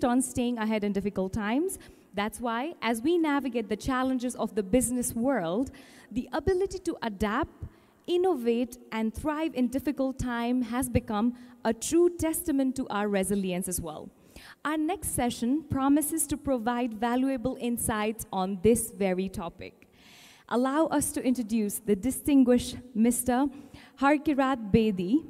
based on staying ahead in difficult times. That's why, as we navigate the challenges of the business world, the ability to adapt, innovate, and thrive in difficult time has become a true testament to our resilience as well. Our next session promises to provide valuable insights on this very topic. Allow us to introduce the distinguished Mr. Harkirat Bedi,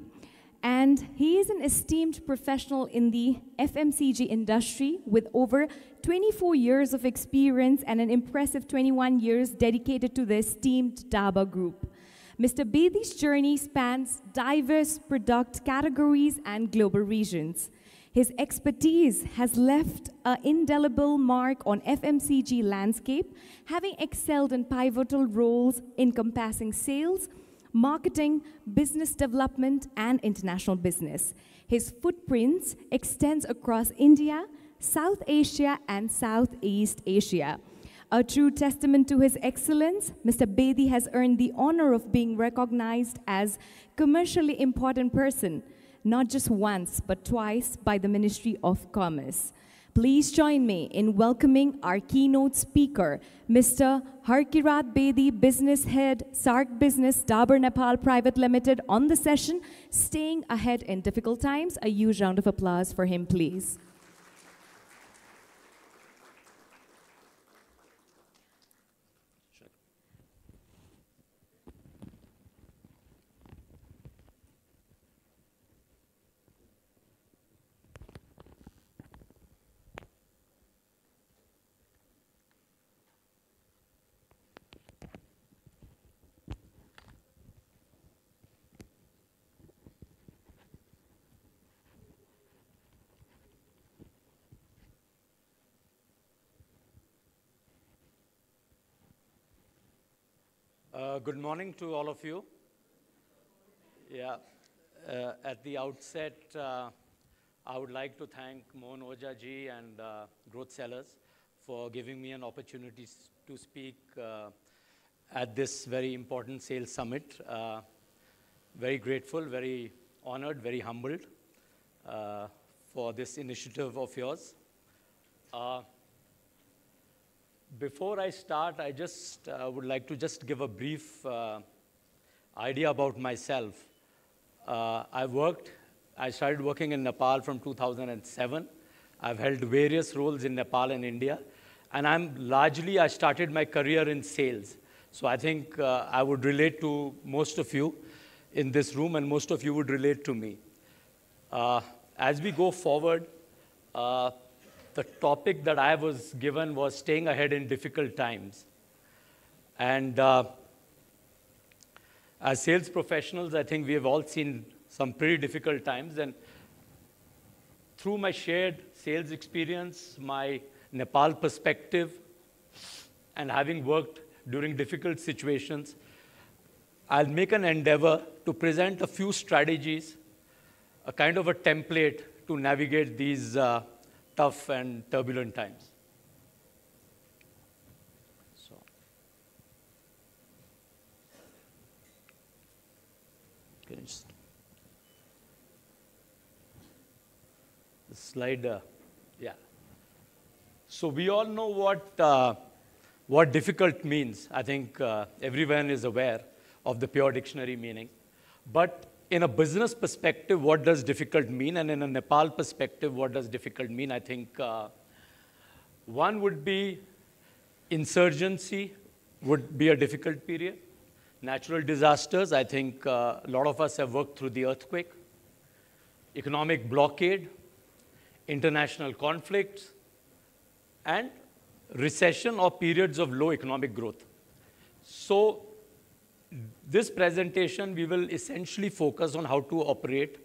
and he is an esteemed professional in the FMCG industry with over 24 years of experience and an impressive 21 years dedicated to the esteemed Dabur Group. Mr. Bedi's journey spans diverse product categories and global regions. His expertise has left an indelible mark on FMCG landscape, having excelled in pivotal roles encompassing sales, marketing, business development, and international business. His footprints extends across India, South Asia, and Southeast Asia. A true testament to his excellence, Mr. Bedi has earned the honor of being recognized as commercially important person not just once, but twice by the Ministry of Commerce. Please join me in welcoming our keynote speaker, Mr. Harkirat Bedi, Business Head, SAARC Business, Dabur Nepal Private Limited, on the session, Staying Ahead in Difficult Times. A huge round of applause for him, please. Uh, good morning to all of you. Yeah, uh, at the outset, uh, I would like to thank Mohan Oja ji and uh, Growth Sellers for giving me an opportunity to speak uh, at this very important sales summit. Uh, very grateful, very honored, very humbled for this initiative of yours. Before I start, I just uh, would like to just give a brief uh, idea about myself. Uh, I worked, I started working in Nepal from 2007. I've held various roles in Nepal and India. And I'm largely, I started my career in sales. So I think uh, I would relate to most of you in this room, and most of you would relate to me. Uh, as we go forward, uh, the topic that I was given was staying ahead in difficult times. And uh, as sales professionals, I think we have all seen some pretty difficult times. And through my shared sales experience, my Nepal perspective, and having worked during difficult situations, I'll make an endeavor to present a few strategies, a kind of a template to navigate these uh, tough and turbulent times. So, the slide, uh, yeah. So we all know what, uh, what difficult means. I think uh, everyone is aware of the pure dictionary meaning. But in a business perspective, what does difficult mean? And in a Nepal perspective, what does difficult mean? I think uh, one would be insurgency would be a difficult period. Natural disasters, I think uh, a lot of us have worked through the earthquake. Economic blockade, international conflicts, and recession or periods of low economic growth. So this presentation, we will essentially focus on how to operate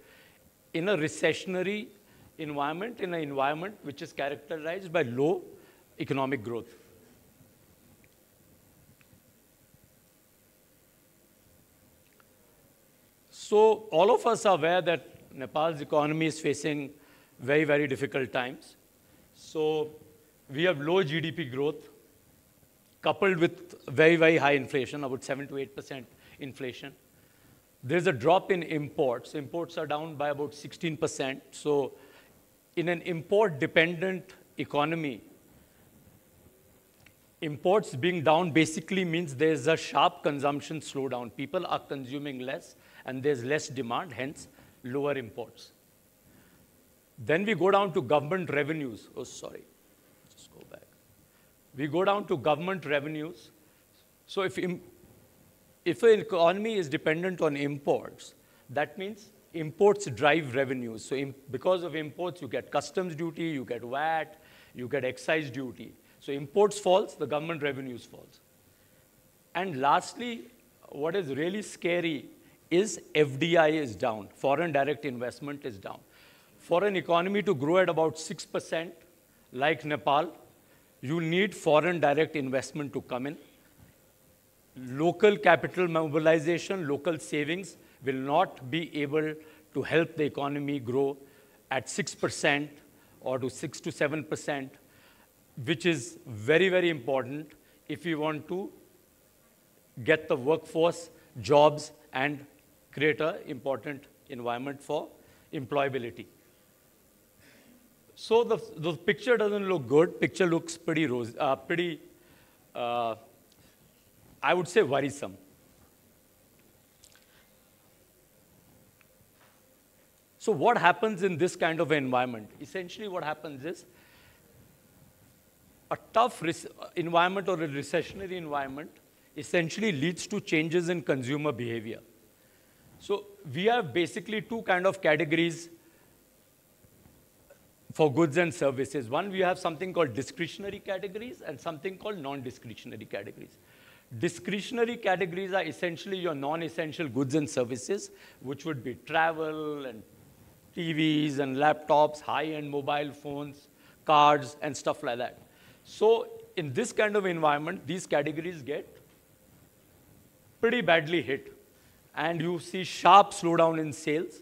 in a recessionary environment, in an environment which is characterized by low economic growth. So all of us are aware that Nepal's economy is facing very, very difficult times. So we have low GDP growth coupled with very, very high inflation, about 7 to 8% inflation. There's a drop in imports. Imports are down by about 16%. So in an import-dependent economy, imports being down basically means there's a sharp consumption slowdown. People are consuming less, and there's less demand, hence lower imports. Then we go down to government revenues. Oh, sorry. Just go back. We go down to government revenues. So if, if an economy is dependent on imports, that means imports drive revenues. So because of imports, you get customs duty, you get VAT, you get excise duty. So imports falls, the government revenues falls. And lastly, what is really scary is FDI is down. Foreign direct investment is down. For an economy to grow at about 6%, like Nepal, you need foreign direct investment to come in. Local capital mobilization, local savings will not be able to help the economy grow at 6% or to 6 to 7%, which is very, very important if we want to get the workforce, jobs, and create an important environment for employability. So the, the picture doesn't look good. Picture looks pretty, rose, uh, pretty uh, I would say worrisome. So what happens in this kind of environment? Essentially what happens is a tough environment or a recessionary environment essentially leads to changes in consumer behavior. So we have basically two kind of categories for goods and services. One, we have something called discretionary categories and something called non-discretionary categories. Discretionary categories are essentially your non-essential goods and services, which would be travel and TVs and laptops, high-end mobile phones, cards, and stuff like that. So in this kind of environment, these categories get pretty badly hit. And you see sharp slowdown in sales,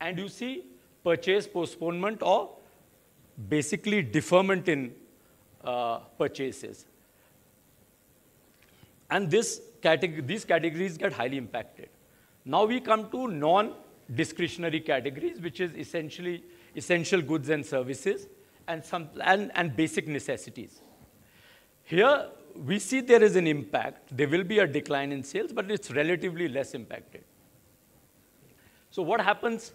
and you see purchase postponement or basically deferment in uh, purchases. And this these categories get highly impacted. Now we come to non discretionary categories, which is essentially essential goods and services and, some, and, and basic necessities. Here, we see there is an impact. There will be a decline in sales, but it's relatively less impacted. So what happens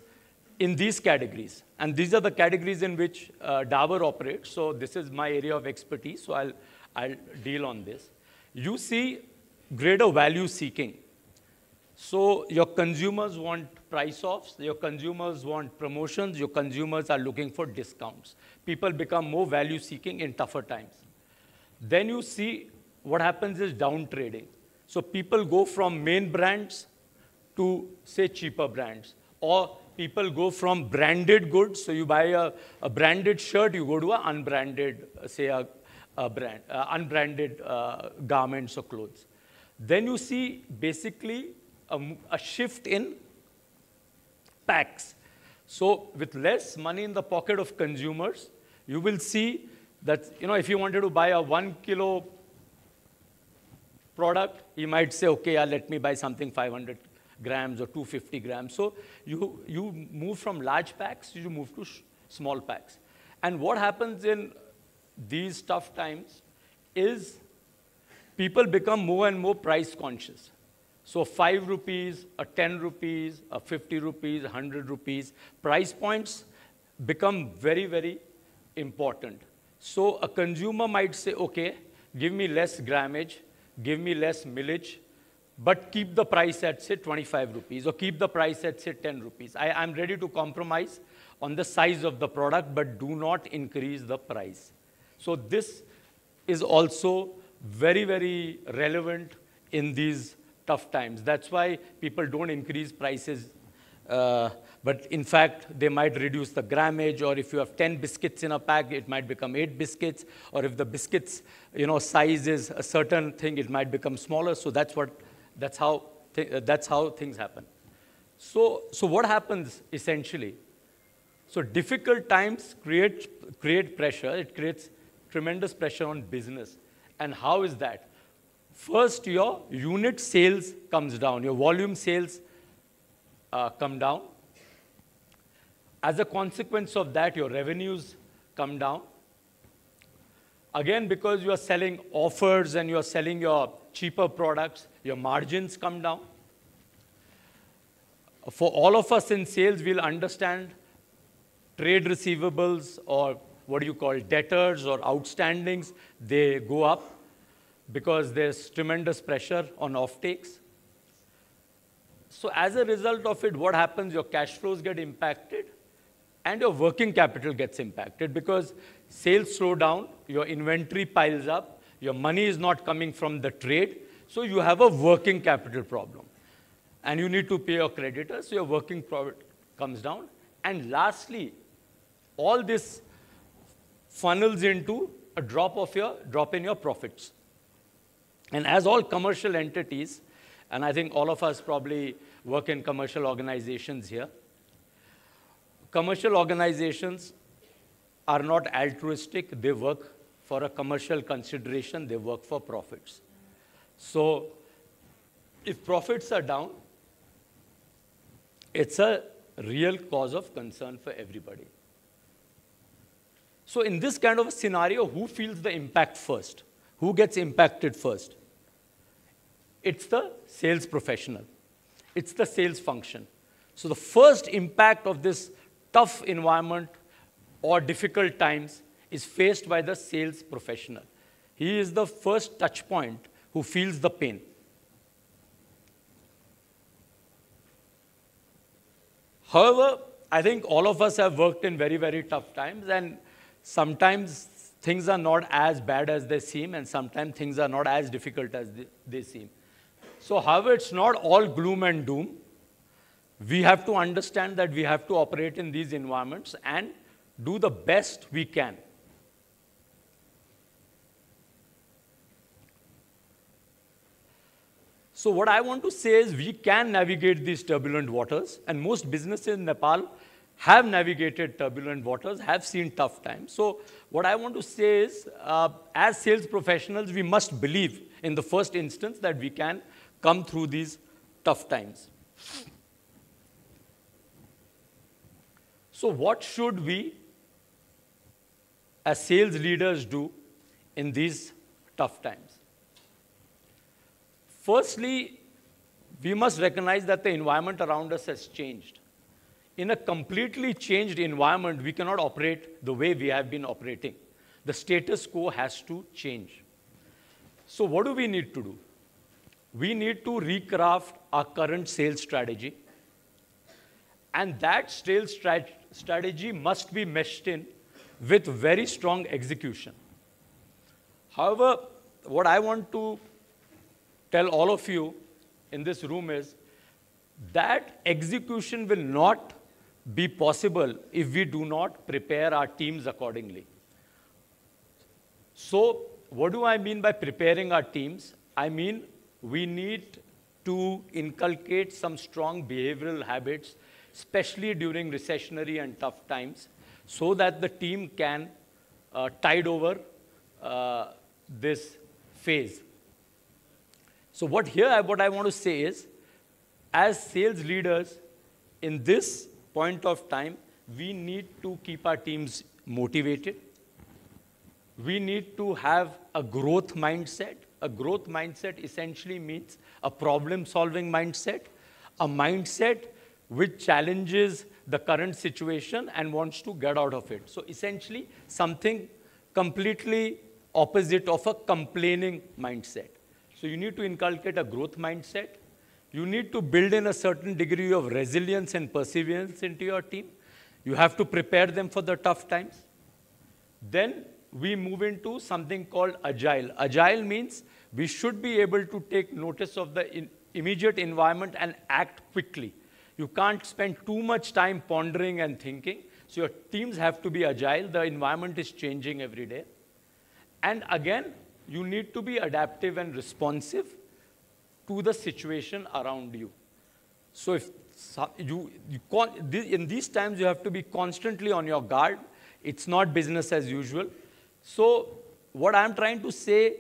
in these categories? And these are the categories in which uh, Dabur operates. So this is my area of expertise, so I'll, I'll deal on this. You see greater value seeking. So your consumers want price offs, your consumers want promotions, your consumers are looking for discounts. People become more value seeking in tougher times. Then you see what happens is down trading. So people go from main brands to say cheaper brands. Or people go from branded goods. So you buy a, a branded shirt, you go to an unbranded, say a, a brand, uh, unbranded uh, garments or clothes. Then you see basically a, a shift in packs. So with less money in the pocket of consumers, you will see that, you know, if you wanted to buy a one kilo product, you might say, okay, yeah, let me buy something 500 grams or 250 grams. So you, you move from large packs, you move to small packs. And what happens in these tough times is people become more and more price conscious. So 5 rupees, a 10 rupees, a 50 rupees, 100 rupees, price points become very, very important. So a consumer might say, okay, give me less grammage, give me less millage, but keep the price at, say, 25 rupees, or keep the price at, say, 10 rupees. I, am ready to compromise on the size of the product, but do not increase the price. So this is also very, very relevant in these tough times. That's why people don't increase prices. Uh, but in fact, they might reduce the grammage, or if you have 10 biscuits in a pack, it might become eight biscuits. Or if the biscuits, you know, size is a certain thing, it might become smaller. So that's what, that's how, that's how things happen. So, so what happens essentially? So difficult times create, create pressure. It creates tremendous pressure on business. And how is that? First, your unit sales comes down. Your volume sales uh, come down. As a consequence of that, your revenues come down. Again, because you are selling offers and you are selling your cheaper products, your margins come down. For all of us in sales, we'll understand trade receivables or what do you call debtors or outstandings, they go up because there's tremendous pressure on offtakes. So as a result of it, what happens? Your cash flows get impacted and your working capital gets impacted because sales slow down, your inventory piles up, your money is not coming from the trade, so you have a working capital problem. And you need to pay your creditors, so your working profit comes down. And lastly, all this funnels into a drop of your drop in your profits. And as all commercial entities, and I think all of us probably work in commercial organizations here, commercial organizations are not altruistic, they work for a commercial consideration, they work for profits. So if profits are down, it's a real cause of concern for everybody. So in this kind of a scenario, who feels the impact first? Who gets impacted first? It's the sales professional. It's the sales function. So the first impact of this tough environment or difficult times is faced by the sales professional. He is the first touch point who feels the pain. However, I think all of us have worked in very, very tough times, and sometimes things are not as bad as they seem, and sometimes things are not as difficult as they, seem. So, however, it's not all gloom and doom. We have to understand that we have to operate in these environments and do the best we can. So what I want to say is we can navigate these turbulent waters, and most businesses in Nepal have navigated turbulent waters, have seen tough times. So what I want to say is, uh, as sales professionals, we must believe in the first instance that we can come through these tough times. So what should we, as sales leaders, do in these tough times? Firstly, we must recognize that the environment around us has changed. In a completely changed environment, we cannot operate the way we have been operating. The status quo has to change. So what do we need to do? We need to recraft our current sales strategy. And that sales strat strategy must be meshed in with very strong execution. However, what I want to tell all of you in this room is that execution will not be possible if we do not prepare our teams accordingly. So, what do I mean by preparing our teams? I mean we need to inculcate some strong behavioral habits, especially during recessionary and tough times, so that the team can uh, tide over uh, this phase. So what here, what I want to say is, as sales leaders, in this point of time, we need to keep our teams motivated. We need to have a growth mindset. A growth mindset essentially means a problem-solving mindset, a mindset which challenges the current situation and wants to get out of it. So essentially, something completely opposite of a complaining mindset. So you need to inculcate a growth mindset. You need to build in a certain degree of resilience and perseverance into your team. You have to prepare them for the tough times. Then we move into something called agile. Agile means we should be able to take notice of the in immediate environment and act quickly. You can't spend too much time pondering and thinking. So your teams have to be agile. The environment is changing every day. And again, you need to be adaptive and responsive to the situation around you. So if you, you in these times you have to be constantly on your guard. It's not business as usual. So what I'm trying to say,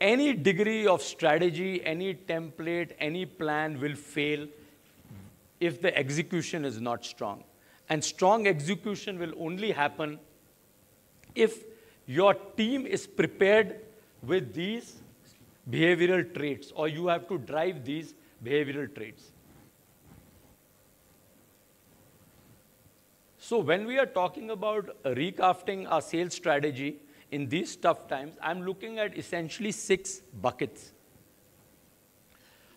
any degree of strategy, any template, any plan will fail if the execution is not strong. And strong execution will only happen if your team is prepared with these behavioral traits, or you have to drive these behavioral traits. So when we are talking about recrafting our sales strategy in these tough times, I'm looking at essentially six buckets.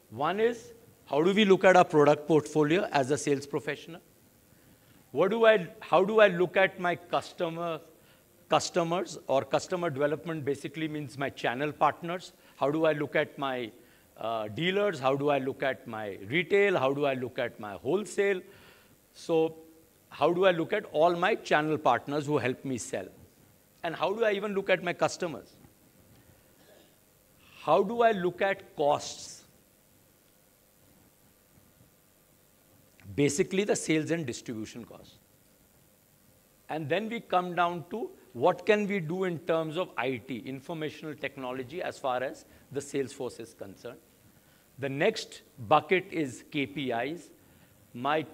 One is, how do we look at our product portfolio as a sales professional? What do I, how do I look at my customer, customers or customer development basically means my channel partners. How do I look at my uh, dealers? How do I look at my retail? How do I look at my wholesale? So how do I look at all my channel partners who help me sell? And how do I even look at my customers? How do I look at costs? Basically, the sales and distribution costs. And then we come down to what can we do in terms of IT, informational technology, as far as the sales force is concerned. The next bucket is KPIs. My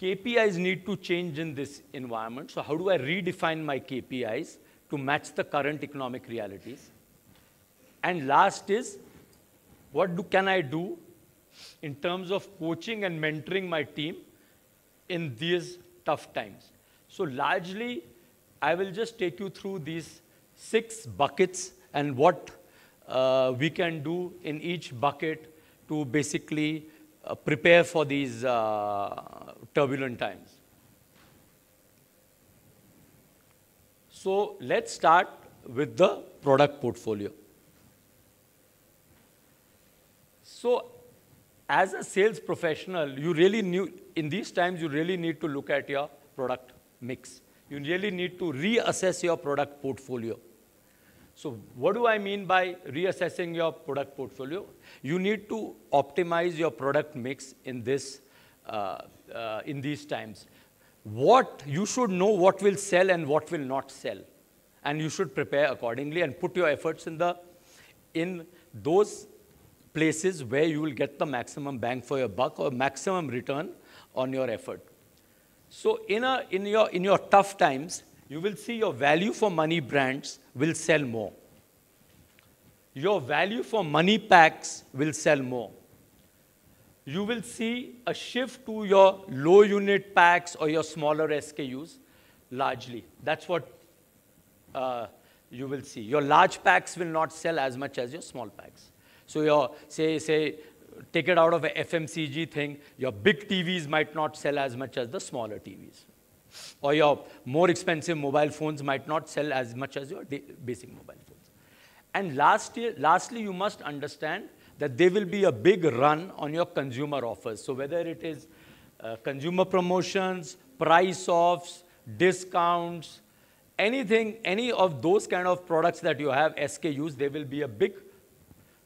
KPIs need to change in this environment. So how do I redefine my KPIs to match the current economic realities? And last is, what do, can I do in terms of coaching and mentoring my team in these tough times? So largely, I will just take you through these six buckets and what uh, we can do in each bucket to basically uh, prepare for these uh, turbulent times. So let's start with the product portfolio. So as a sales professional, you really knew, in these times, you really need to look at your product mix. You really need to reassess your product portfolio. So what do I mean by reassessing your product portfolio? You need to optimize your product mix in this uh, uh, in these times. What you should know what will sell and what will not sell, and you should prepare accordingly and put your efforts in the in those places where you will get the maximum bang for your buck or maximum return on your effort. So in, a, in, your, in your tough times, you will see your value for money brands will sell more. Your value for money packs will sell more you will see a shift to your low unit packs or your smaller SKUs largely. That's what uh, you will see. Your large packs will not sell as much as your small packs. So your, say, say, take it out of a FMCG thing, your big TVs might not sell as much as the smaller TVs. Or your more expensive mobile phones might not sell as much as your basic mobile phones. And last year, lastly, you must understand that there will be a big run on your consumer offers. So whether it is uh, consumer promotions, price offs, discounts, anything, any of those kind of products that you have, SKUs, there will be a big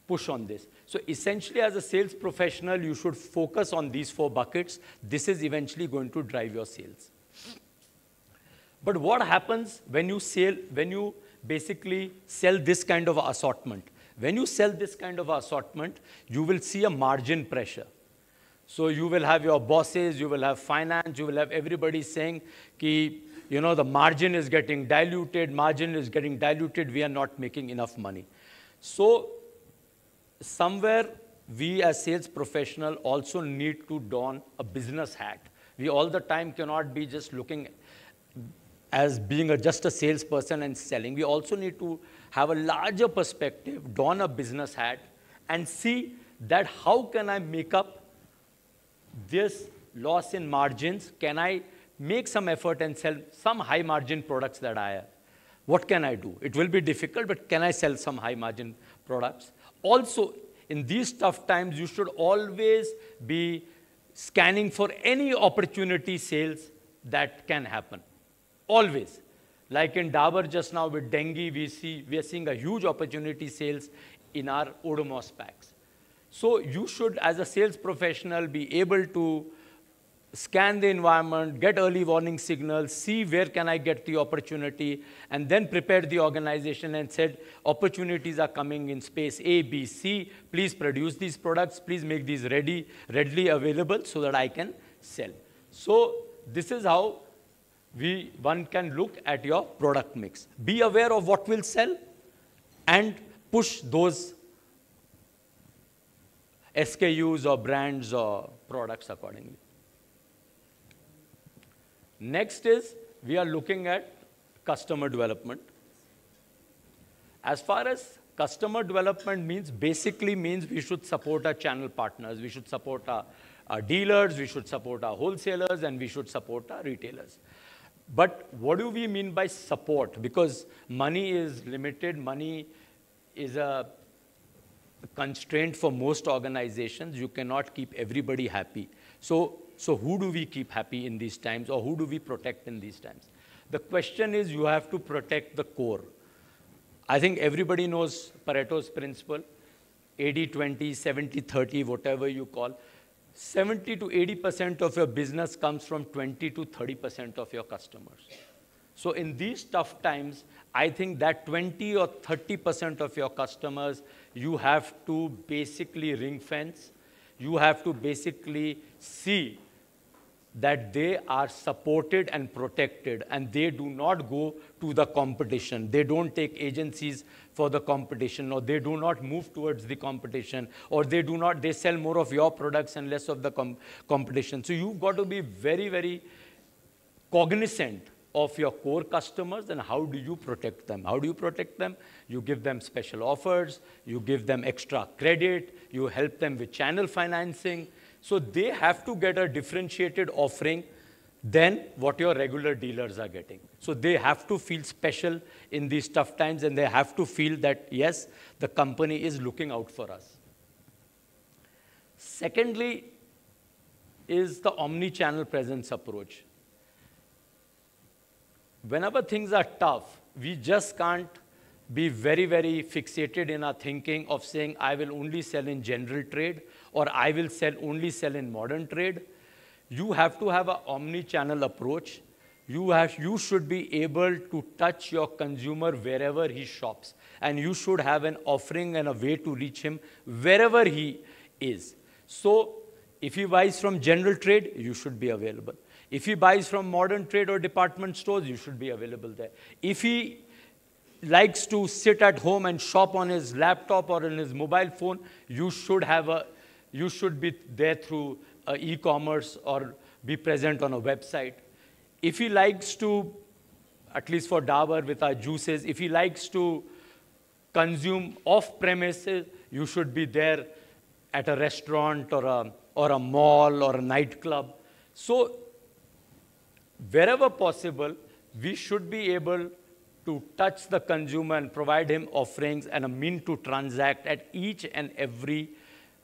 push on this. So essentially, as a sales professional, you should focus on these four buckets. This is eventually going to drive your sales. But what happens when you sell, when you basically sell this kind of assortment? When you sell this kind of assortment, you will see a margin pressure. So you will have your bosses, you will have finance, you will have everybody saying, ki, you know, the margin is getting diluted, margin is getting diluted, we are not making enough money. So somewhere we as sales professional also need to don a business hat. We all the time cannot be just looking as being a, just a salesperson and selling. We also need to have a larger perspective, don a business hat, and see that how can I make up this loss in margins? Can I make some effort and sell some high margin products that I have? What can I do? It will be difficult, but can I sell some high margin products? Also, in these tough times, you should always be scanning for any opportunity sales that can happen. Always. Like in Dabur just now with dengue, we, see, we are seeing a huge opportunity sales in our Odomos packs. So you should, as a sales professional, be able to scan the environment, get early warning signals, see where can I get the opportunity, and then prepare the organization and said, opportunities are coming in space A, B, C. Please produce these products. Please make these ready, readily available so that I can sell. So this is how we, one can look at your product mix. Be aware of what will sell and push those SKUs or brands or products accordingly. Next is we are looking at customer development. As far as customer development means, basically means we should support our channel partners, we should support our, our dealers, we should support our wholesalers, and we should support our retailers. But what do we mean by support? Because money is limited, money is a constraint for most organizations. You cannot keep everybody happy. So, so who do we keep happy in these times or who do we protect in these times? The question is you have to protect the core. I think everybody knows Pareto's principle, 80-20, 70-30, whatever you call. 70 to 80% of your business comes from 20 to 30% of your customers. So in these tough times, I think that 20 or 30% of your customers, you have to basically ring fence. You have to basically see that they are supported and protected and they do not go to the competition. They don't take agencies for the competition or they do not move towards the competition or they do not, they sell more of your products and less of the com competition. So you've got to be very, very cognizant of your core customers and how do you protect them? How do you protect them? You give them special offers, you give them extra credit, you help them with channel financing, so they have to get a differentiated offering than what your regular dealers are getting. So they have to feel special in these tough times and they have to feel that, yes, the company is looking out for us. Secondly, is the omni-channel presence approach. Whenever things are tough, we just can't be very, very fixated in our thinking of saying, I will only sell in general trade or I will sell only sell in modern trade. You have to have an omni-channel approach. You, have, you should be able to touch your consumer wherever he shops. And you should have an offering and a way to reach him wherever he is. So if he buys from general trade, you should be available. If he buys from modern trade or department stores, you should be available there. If he likes to sit at home and shop on his laptop or in his mobile phone, you should have a, you should be there through uh, e-commerce or be present on a website. If he likes to, at least for Dabur with our juices, if he likes to consume off premises, you should be there at a restaurant or a, or a mall or a nightclub. So wherever possible, we should be able to touch the consumer and provide him offerings and a mean to transact at each and every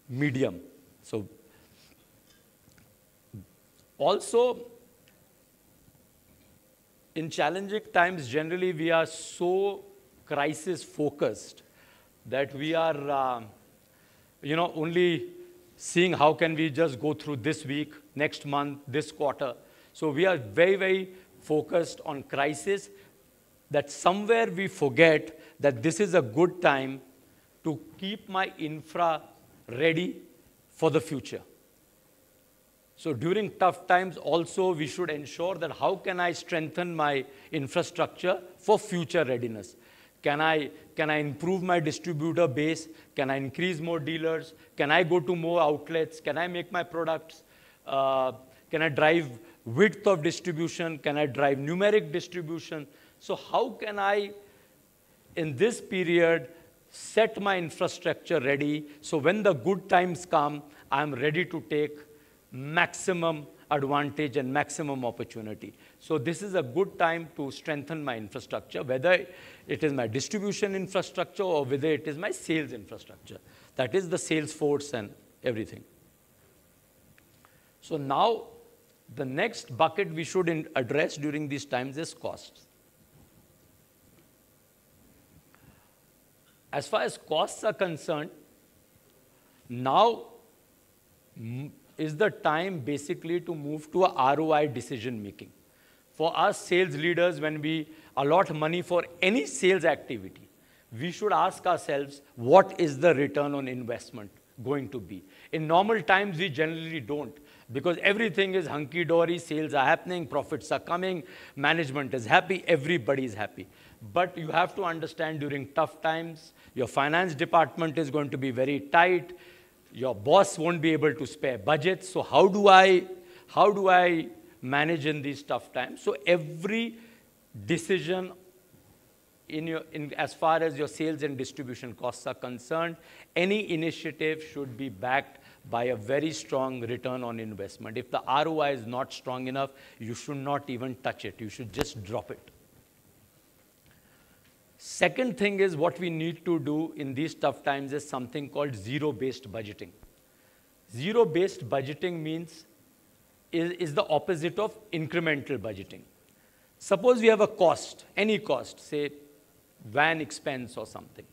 medium. So also, in challenging times, generally we are so crisis focused that we are, uh, you know, only seeing how can we just go through this week, next month, this quarter. So we are very, very focused on crisis that somewhere we forget that this is a good time to keep my infra ready for the future. So during tough times also we should ensure that how can I strengthen my infrastructure for future readiness? Can I, can I improve my distributor base? Can I increase more dealers? Can I go to more outlets? Can I make my products? Uh, can I drive width of distribution? Can I drive numeric distribution? So how can I, in this period, set my infrastructure ready so when the good times come, I'm ready to take maximum advantage and maximum opportunity. So this is a good time to strengthen my infrastructure, whether it is my distribution infrastructure or whether it is my sales infrastructure. That is the sales force and everything. So now the next bucket we should address during these times is costs. As far as costs are concerned, now is the time basically to move to a ROI decision making. For us sales leaders, when we allot money for any sales activity, we should ask ourselves, what is the return on investment going to be? In normal times, we generally don't because everything is hunky dory, sales are happening, profits are coming, management is happy, everybody is happy. But you have to understand during tough times, your finance department is going to be very tight, your boss won't be able to spare budgets. So, how do I, how do I manage in these tough times? So, every decision in your, in, as far as your sales and distribution costs are concerned, any initiative should be backed by a very strong return on investment. If the ROI is not strong enough, you should not even touch it. You should just drop it. Second thing is what we need to do in these tough times is something called zero-based budgeting. Zero-based budgeting means is, is the opposite of incremental budgeting. Suppose we have a cost, any cost, say van expense or something,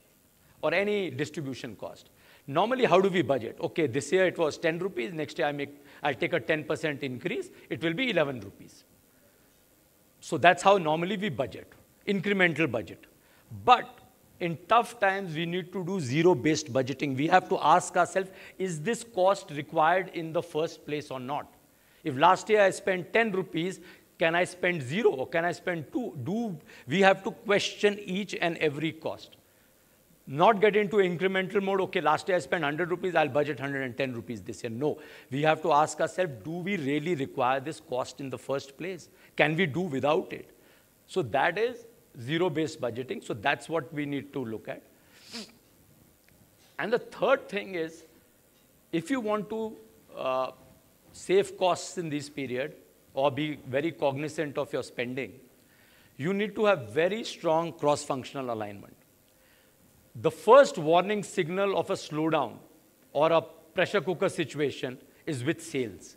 or any distribution cost. Normally, how do we budget? Okay, this year it was 10 rupees, next year I make, I'll take a 10% increase, it will be 11 rupees. So that's how normally we budget, incremental budget. But in tough times, we need to do zero-based budgeting. We have to ask ourselves, is this cost required in the first place or not? If last year I spent 10 rupees, can I spend zero or can I spend two? Do we have to question each and every cost? not get into incremental mode, okay, last year I spent 100 rupees, I'll budget 110 rupees this year. No. We have to ask ourselves, do we really require this cost in the first place? Can we do without it? So that is zero-based budgeting. So that's what we need to look at. And the third thing is, if you want to uh, save costs in this period or be very cognizant of your spending, you need to have very strong cross-functional alignment the first warning signal of a slowdown or a pressure cooker situation is with sales.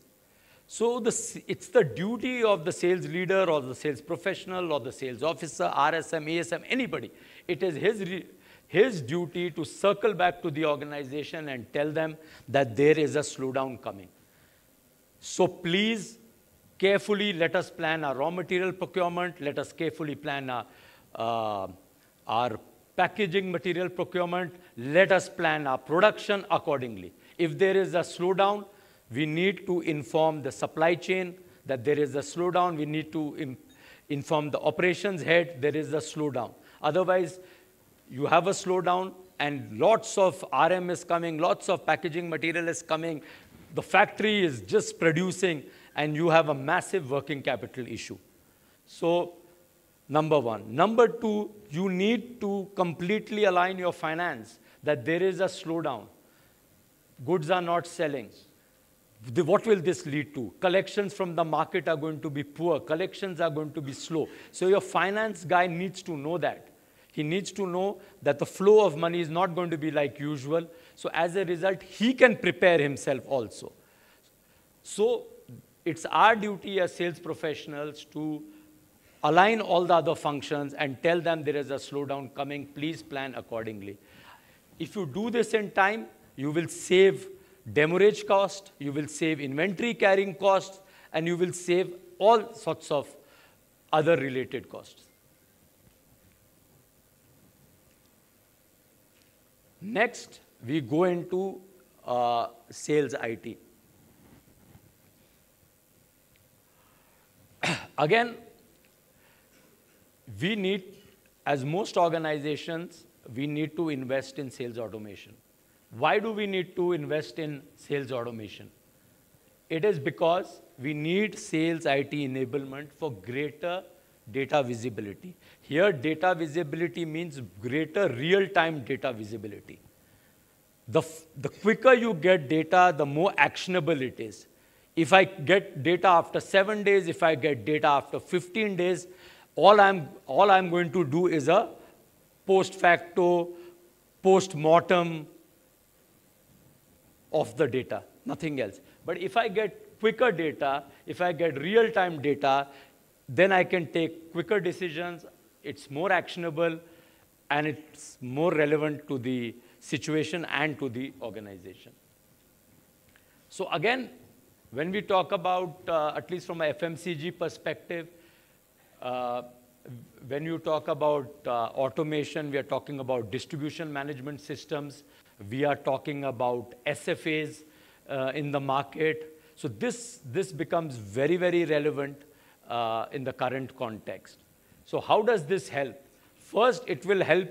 So the, it's the duty of the sales leader or the sales professional or the sales officer, RSM, ASM, anybody. It is his, his duty to circle back to the organization and tell them that there is a slowdown coming. So please carefully let us plan our raw material procurement. Let us carefully plan our, uh, our packaging material procurement, let us plan our production accordingly. If there is a slowdown, we need to inform the supply chain that there is a slowdown. We need to inform the operations head there is a slowdown. Otherwise, you have a slowdown and lots of RM is coming, lots of packaging material is coming. The factory is just producing and you have a massive working capital issue. So number one. Number two, you need to completely align your finance that there is a slowdown. Goods are not selling. The, what will this lead to? Collections from the market are going to be poor. Collections are going to be slow. So your finance guy needs to know that. He needs to know that the flow of money is not going to be like usual. So as a result, he can prepare himself also. So it's our duty as sales professionals to align all the other functions and tell them there is a slowdown coming, please plan accordingly. If you do this in time, you will save demurrage cost, you will save inventory carrying costs, and you will save all sorts of other related costs. Next, we go into uh, sales IT. Again, we need, as most organizations, we need to invest in sales automation. Why do we need to invest in sales automation? It is because we need sales IT enablement for greater data visibility. Here, data visibility means greater real-time data visibility. The, the quicker you get data, the more actionable it is. If I get data after seven days, if I get data after 15 days, all I'm, all I'm going to do is a post facto, post mortem of the data, nothing else. But if I get quicker data, if I get real time data, then I can take quicker decisions, it's more actionable, and it's more relevant to the situation and to the organization. So again, when we talk about, uh, at least from a FMCG perspective, uh, when you talk about uh, automation, we are talking about distribution management systems. We are talking about SFAs uh, in the market. So this, this becomes very, very relevant uh, in the current context. So how does this help? First, it will help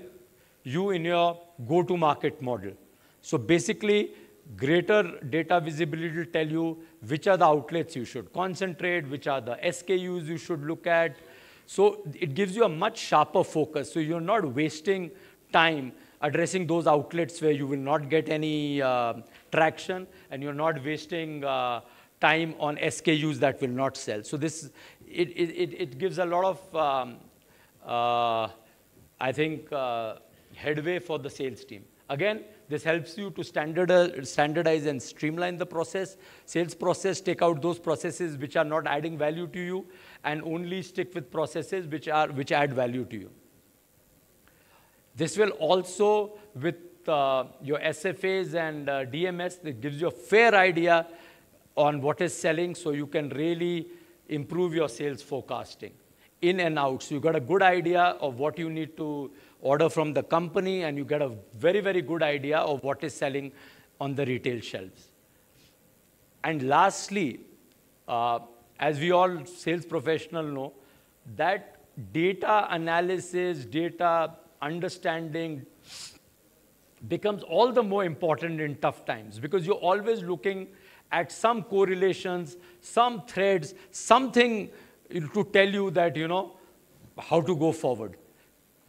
you in your go-to-market model. So basically, greater data visibility will tell you which are the outlets you should concentrate, which are the SKUs you should look at. So it gives you a much sharper focus. So you're not wasting time addressing those outlets where you will not get any uh, traction and you're not wasting uh, time on SKUs that will not sell. So this, it, it, it gives a lot of, um, uh, I think, uh, headway for the sales team. Again, this helps you to standard standardize and streamline the process, sales process, take out those processes which are not adding value to you, and only stick with processes which, are, which add value to you. This will also, with uh, your SFAs and uh, DMS, it gives you a fair idea on what is selling so you can really improve your sales forecasting in and out. So you got a good idea of what you need to order from the company and you get a very, very good idea of what is selling on the retail shelves. And lastly, uh, as we all sales professional know, that data analysis, data understanding becomes all the more important in tough times because you're always looking at some correlations, some threads, something to tell you that, you know, how to go forward.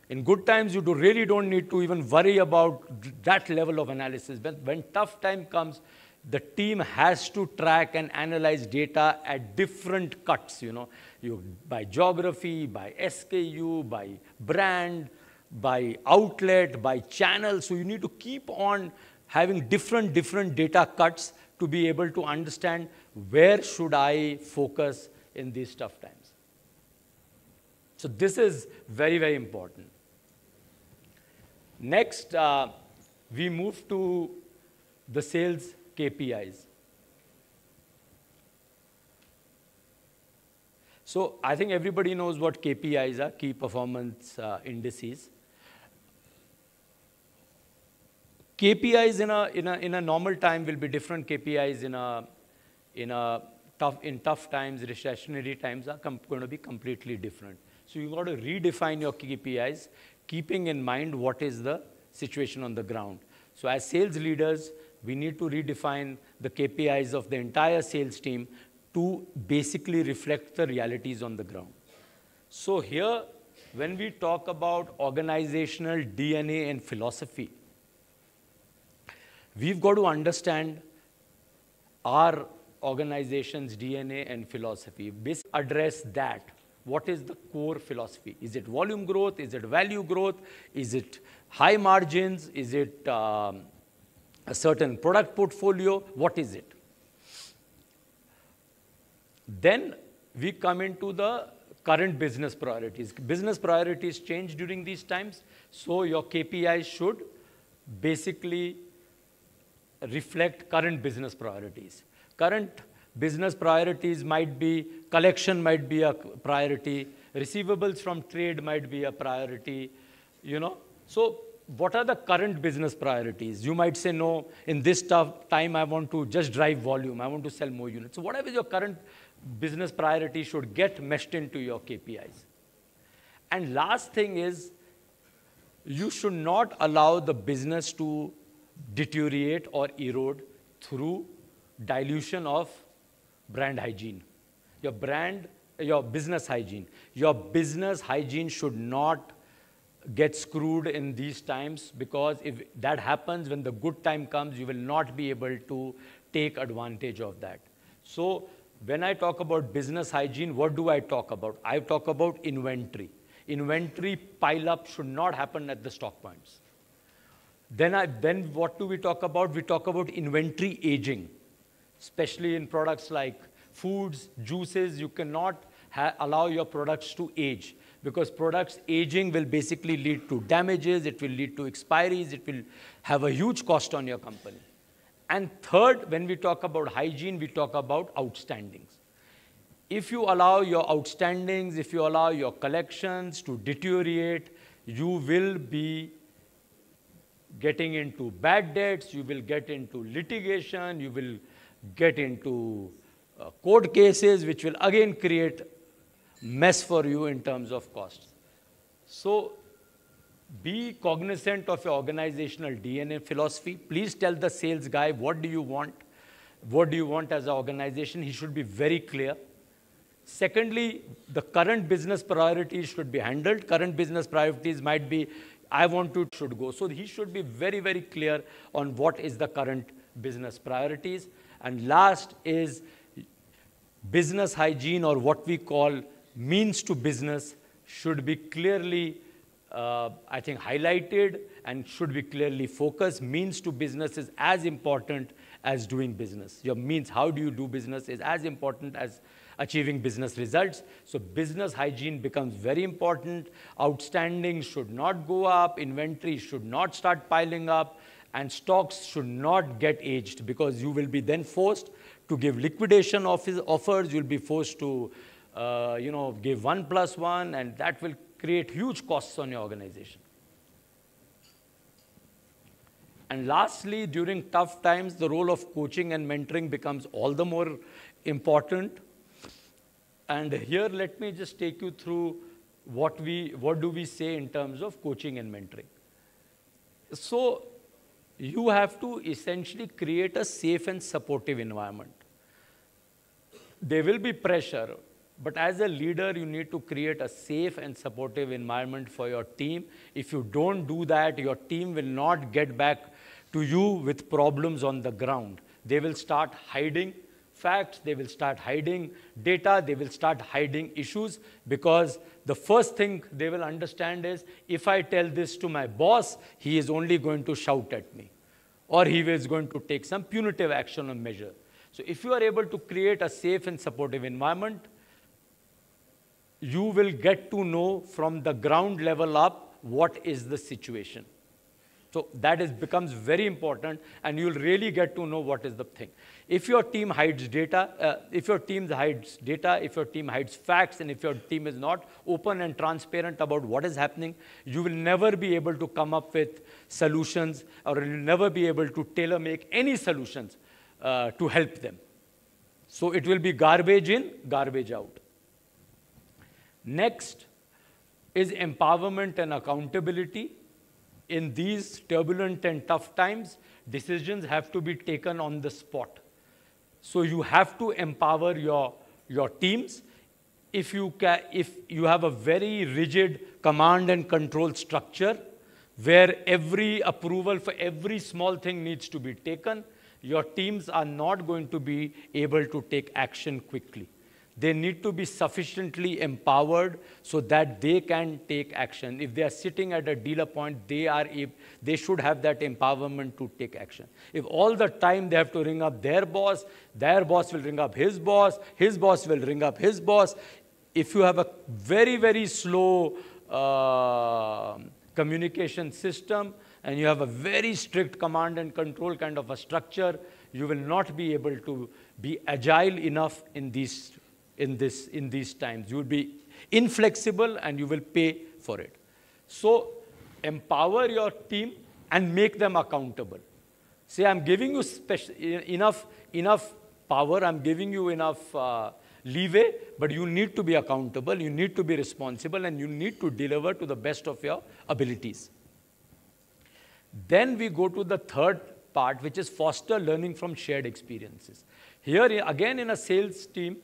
In good times, you do really don't need to even worry about that level of analysis. When, when tough time comes, the team has to track and analyze data at different cuts, you know, you, by geography, by SKU, by brand, by outlet, by channel. So you need to keep on having different, different data cuts to be able to understand where should I focus in these tough times. So this is very, very important. Next, uh, we move to the sales KPIs. So I think everybody knows what KPIs are, key performance uh, indices. KPIs in a, in a, in a normal time will be different KPIs in a, in a tough, in tough times, recessionary times are going to be completely different. So you've got to redefine your KPIs, keeping in mind what is the situation on the ground. So as sales leaders, we need to redefine the KPIs of the entire sales team to basically reflect the realities on the ground. So here, when we talk about organizational DNA and philosophy, We've got to understand our organization's DNA and philosophy. Basically address that. What is the core philosophy? Is it volume growth? Is it value growth? Is it high margins? Is it um, a certain product portfolio? What is it? Then we come into the current business priorities. Business priorities change during these times, so your KPIs should basically reflect current business priorities. Current business priorities might be, collection might be a priority, receivables from trade might be a priority, you know. So what are the current business priorities? You might say, no, in this tough time, I want to just drive volume. I want to sell more units. So whatever your current business priority should get meshed into your KPIs. And last thing is, you should not allow the business to deteriorate or erode through dilution of brand hygiene. Your brand, your business hygiene. Your business hygiene should not get screwed in these times because if that happens, when the good time comes, you will not be able to take advantage of that. So when I talk about business hygiene, what do I talk about? I talk about inventory. Inventory pile up should not happen at the stock points. Then, I, then what do we talk about? We talk about inventory aging, especially in products like foods, juices. You cannot allow your products to age because products aging will basically lead to damages, it will lead to expiries, it will have a huge cost on your company. And third, when we talk about hygiene, we talk about outstandings. If you allow your outstandings, if you allow your collections to deteriorate, you will be getting into bad debts, you will get into litigation, you will get into uh, court cases, which will again create mess for you in terms of costs. So be cognizant of your organizational DNA philosophy. Please tell the sales guy what do you want, what do you want as an organization. He should be very clear. Secondly, the current business priorities should be handled. Current business priorities might be, I want to, should go. So he should be very, very clear on what is the current business priorities. And last is business hygiene or what we call means to business should be clearly, uh, I think, highlighted and should be clearly focused. Means to business is as important as doing business. Your means, how do you do business, is as important as achieving business results. So business hygiene becomes very important. Outstanding should not go up. Inventory should not start piling up. And stocks should not get aged because you will be then forced to give liquidation offers. You'll be forced to, uh, you know, give one plus one, and that will create huge costs on your organization. And lastly, during tough times, the role of coaching and mentoring becomes all the more important. And here, let me just take you through what, we, what do we say in terms of coaching and mentoring. So you have to essentially create a safe and supportive environment. There will be pressure, but as a leader, you need to create a safe and supportive environment for your team. If you don't do that, your team will not get back to you with problems on the ground. They will start hiding facts, they will start hiding data, they will start hiding issues because the first thing they will understand is if I tell this to my boss, he is only going to shout at me or he is going to take some punitive action or measure. So if you are able to create a safe and supportive environment, you will get to know from the ground level up what is the situation. So that is, becomes very important and you'll really get to know what is the thing. If your team hides data, uh, if your team hides data, if your team hides facts, and if your team is not open and transparent about what is happening, you will never be able to come up with solutions or you'll never be able to tailor make any solutions uh, to help them. So it will be garbage in, garbage out. Next is empowerment and accountability in these turbulent and tough times, decisions have to be taken on the spot. So you have to empower your, your teams. If you, if you have a very rigid command and control structure, where every approval for every small thing needs to be taken, your teams are not going to be able to take action quickly. They need to be sufficiently empowered so that they can take action. If they are sitting at a dealer point, they, are, they should have that empowerment to take action. If all the time they have to ring up their boss, their boss will ring up his boss, his boss will ring up his boss. If you have a very, very slow uh, communication system and you have a very strict command and control kind of a structure, you will not be able to be agile enough in these in, this, in these times. You will be inflexible and you will pay for it. So empower your team and make them accountable. Say, I'm giving you enough, enough power, I'm giving you enough uh, leeway, but you need to be accountable, you need to be responsible, and you need to deliver to the best of your abilities. Then we go to the third part, which is foster learning from shared experiences. Here, again, in a sales team,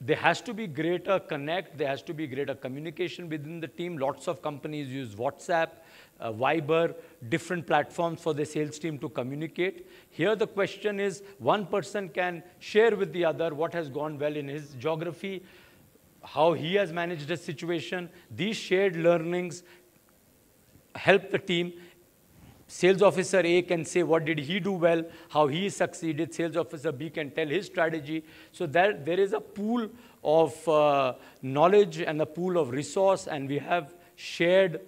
there has to be greater connect, there has to be greater communication within the team. Lots of companies use WhatsApp, uh, Viber, different platforms for the sales team to communicate. Here the question is, one person can share with the other what has gone well in his geography, how he has managed a situation. These shared learnings help the team Sales officer A can say what did he do well, how he succeeded. Sales officer B can tell his strategy. So there, there is a pool of uh, knowledge and a pool of resource, and we have shared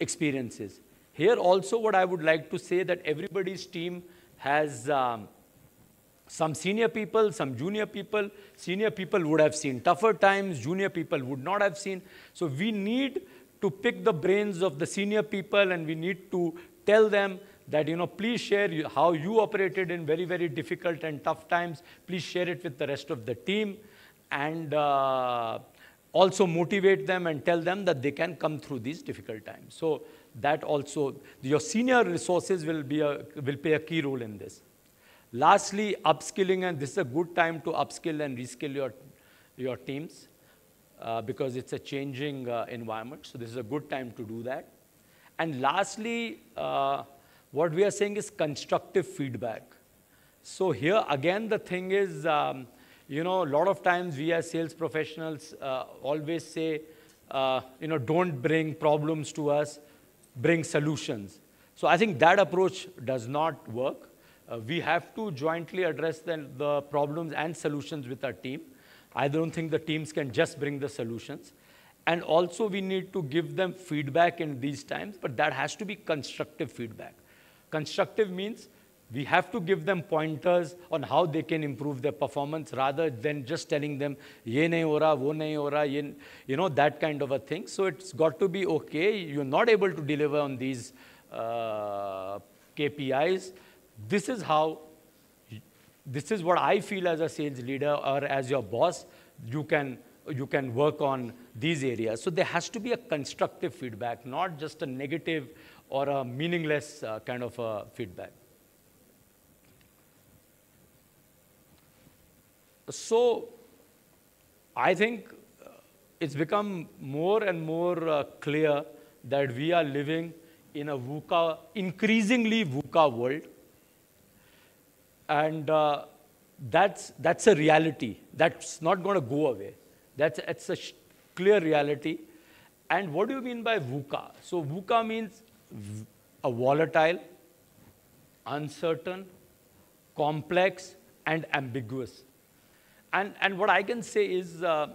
experiences. Here also what I would like to say that everybody's team has um, some senior people, some junior people. Senior people would have seen tougher times, junior people would not have seen. So we need to pick the brains of the senior people and we need to tell them that, you know, please share how you operated in very, very difficult and tough times. Please share it with the rest of the team and uh, also motivate them and tell them that they can come through these difficult times. So that also, your senior resources will, be a, will play a key role in this. Lastly, upskilling, and this is a good time to upskill and reskill your, your teams uh, because it's a changing uh, environment. So this is a good time to do that. And lastly, uh, what we are saying is constructive feedback. So here again, the thing is, um, you know, a lot of times we as sales professionals uh, always say, uh, you know, don't bring problems to us, bring solutions. So I think that approach does not work. Uh, we have to jointly address the, the problems and solutions with our team. I don't think the teams can just bring the solutions. And also we need to give them feedback in these times, but that has to be constructive feedback. Constructive means we have to give them pointers on how they can improve their performance rather than just telling them, ye nahi ho raha, wo nahi ho you know, that kind of a thing. So it's got to be okay. You're not able to deliver on these uh, KPIs. This is how, this is what I feel as a sales leader or as your boss, you can you can work on these areas. So there has to be a constructive feedback, not just a negative or a meaningless uh, kind of a feedback. So I think uh, it's become more and more uh, clear that we are living in a VUCA, increasingly VUCA world. And uh, that's, that's a reality. That's not going to go away. That's, that's a clear reality. And what do you mean by VUCA? So VUCA means a volatile, uncertain, complex, and ambiguous. And, and what I can say is, uh,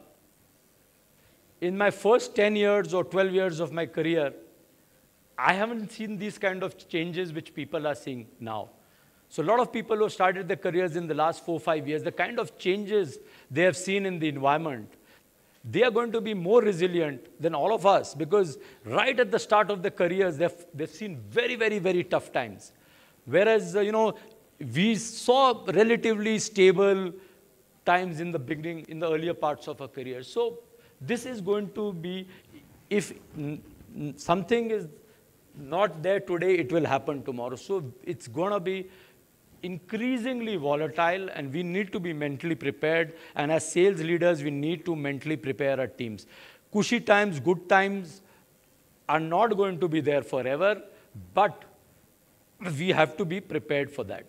in my first 10 years or 12 years of my career, I haven't seen these kind of changes which people are seeing now. So a lot of people who started their careers in the last four, five years, the kind of changes they have seen in the environment, they are going to be more resilient than all of us because right at the start of their careers, they've, they've seen very, very, very tough times. Whereas, uh, you know, we saw relatively stable times in the beginning, in the earlier parts of our career. So this is going to be, if something is not there today, it will happen tomorrow. So it's going to be increasingly volatile and we need to be mentally prepared. And as sales leaders, we need to mentally prepare our teams. Cushy times, good times are not going to be there forever, but we have to be prepared for that.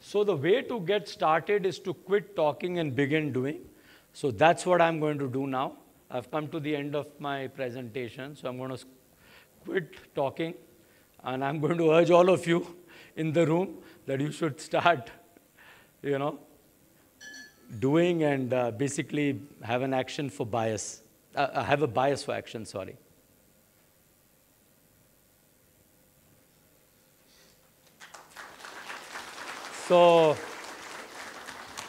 So the way to get started is to quit talking and begin doing. So that's what I'm going to do now. I've come to the end of my presentation, so I'm going to quit talking, and I'm going to urge all of you in the room that you should start, you know, doing and uh, basically have an action for bias, uh, uh have a bias for action, sorry. So,